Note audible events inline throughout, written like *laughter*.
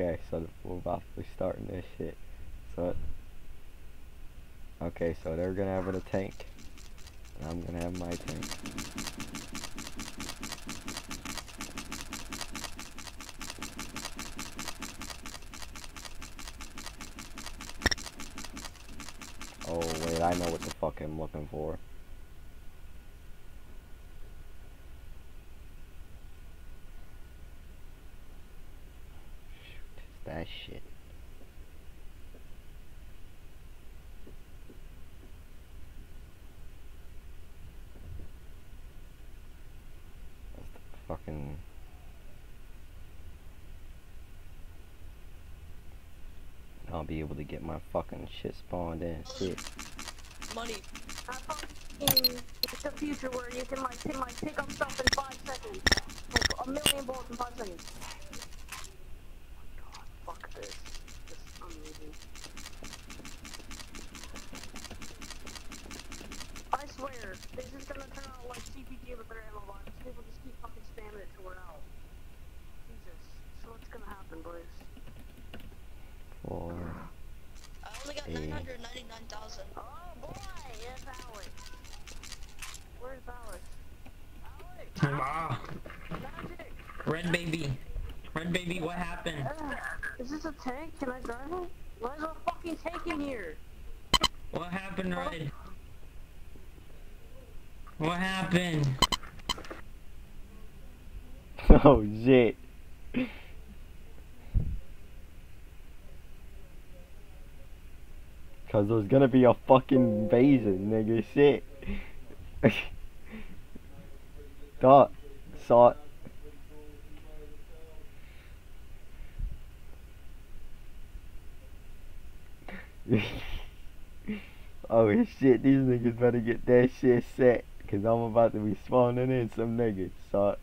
Okay, so we're about to be starting this shit. So, okay, so they're gonna have a tank, and I'm gonna have my tank. Oh wait, I know what the fuck I'm looking for. Shoot, it's that shit. That's the fucking. I'll be able to get my fucking shit spawned in. Shit. Money. I fucking it's the future where you can like pick like pick up stuff in five seconds. Like a million bullets in five seconds. Oh my god, fuck this. This is amazing. I swear, this is gonna turn out like CPG with their ammo box. People just keep fucking spamming it till we're out. Jesus. So what's gonna happen, boys? For I only got Eh. 999,000. Oh boy, it's Alex. Where's Alex? Alex! Ah, Magic! Red baby. Red baby, what happened? Uh, is this a tank? Can I drive it? Why is there a fucking tank in here? What happened, Red? What happened? *laughs* oh shit. *laughs* Cause there's gonna be a fucking invasion, nigga. Shit. *laughs* Dot. Saw it. *laughs* oh shit, these niggas better get that shit set. Cause I'm about to be spawning in some niggas. Saw it.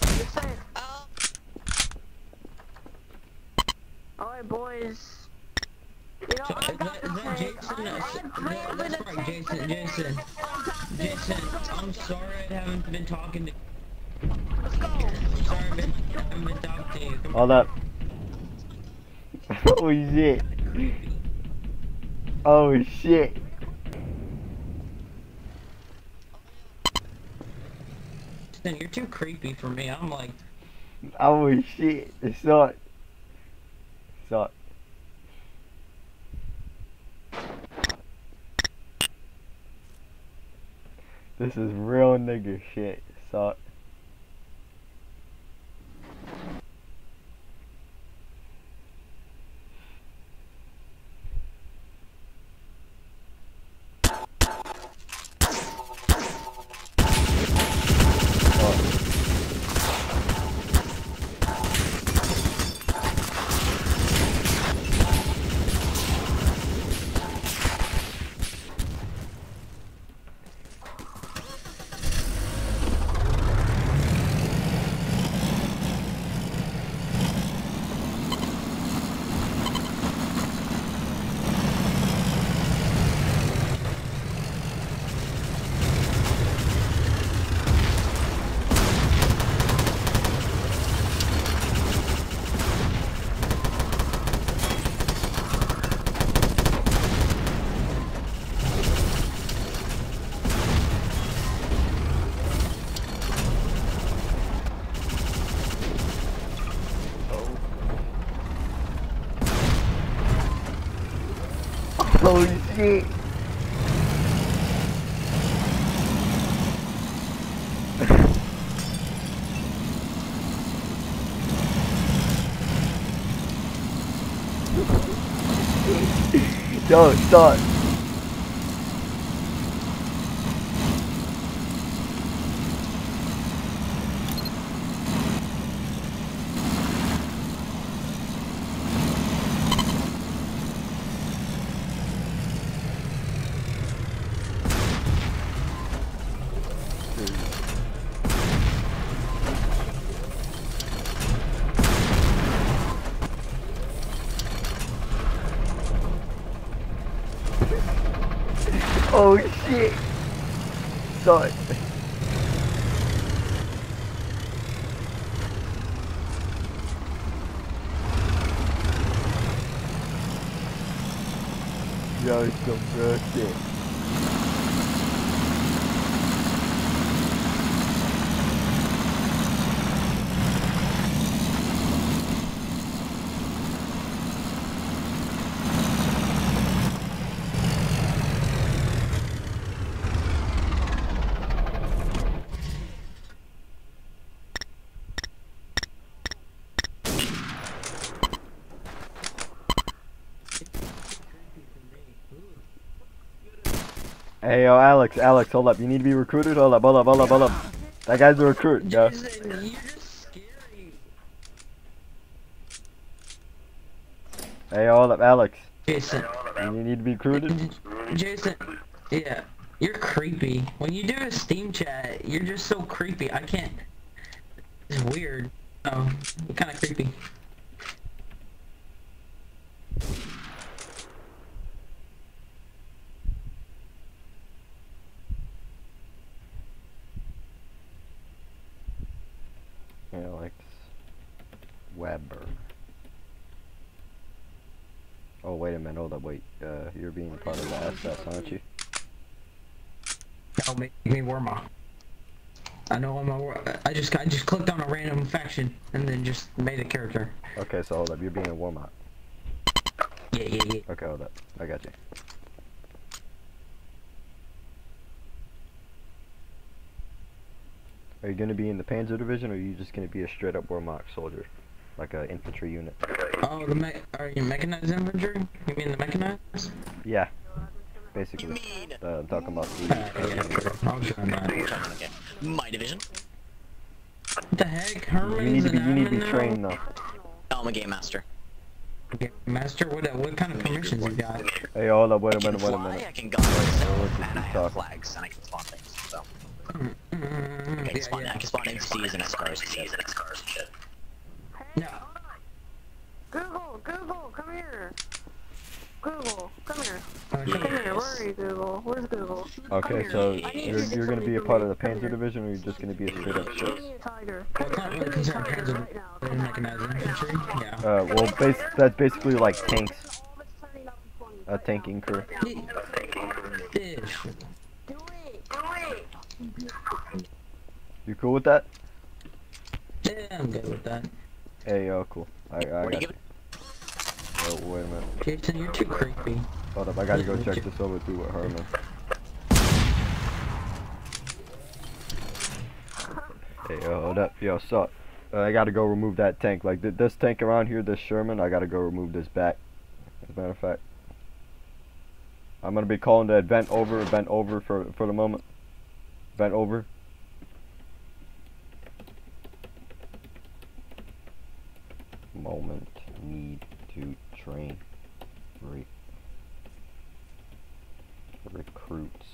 Just saying. Oh, Alright, boys. You know, So, I is that, got is the that. Jason? I, That's, that, that's right, Jason, Jason. Jason, I'm sorry I haven't been talking to Let's go. Sorry I haven't, been talking to you. Come Hold up. *laughs* oh shit. Oh shit. Jason, you're too creepy for me. I'm like, Oh shit. It's it. It's it. This is real nigga shit. Saw it. Saw it. Holy shit. Yo, stop. Oh shit! Sorry. Yo, it's some real shit. Hey yo, Alex, Alex, hold up. You need to be recruited. Hold up, hold up, hold up, hold up. That guy's a recruit, yo. Hey, hold up, Alex. Jason, You need to be recruited. Jason, yeah, you're creepy. When you do a Steam chat, you're just so creepy. I can't. It's weird. Oh, kind of creepy. Alex Weber. Oh wait a minute, hold up, wait. Uh, you're being part of the SS, aren't you? That'll make me Worma. I know I'm a, I just I just clicked on a random faction and then just made a character. Okay, so hold up, you're being a warm up. Yeah, yeah, yeah. Okay, hold up, I got you. Are you gonna be in the Panzer Division, or are you just gonna be a straight up Wehrmacht soldier, like a infantry unit? Oh, the me- are you mechanized infantry? You mean the mechanized? Yeah, basically. Uh, I'm talking about Uh, the. yeah, sure. I'll join that. My division? What the heck? You need to be, you need to be trained though. Oh, I'm a game master. Okay, Master, what uh, what kind of permissions you got? Hey, hold up, wait a minute, wait a minute. I can gun myself, Let's and I have flags, and I can spawn things. So Mm, I can yeah, spawn, I yeah. can spawn NPCs and SCARs and shit. No. Google, Google, come here. Google, come here. Come here, where are you, Google? Where's Google? Okay, so you're, you to you're gonna be a part of the me. Panzer. Division, or you're just gonna be a straight up *laughs* Give straight? a tiger. Well, it's not really Give me considered Panzer right now. They're Come on, mechanized infantry? Yeah. Uh, well, base, that's basically like tanks, All of it's turning up in 20 a tanking crew. now. Fish. Do it, do it. You cool with that? Yeah, I'm good with that. Hey, yo, cool. I, I got you you. give Oh, wait a minute. Jason, you're too creepy. Hold up, I gotta go check this over through with Herman. Hey, yo, hold up. Yo, so, uh, I gotta go remove that tank. Like, th this tank around here, this Sherman, I gotta go remove this back. As a matter of fact. I'm gonna be calling the event over, event over for, for the moment. Event over. Moment, need to train. Re- recruits.